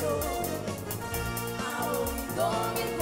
battle. How are we going?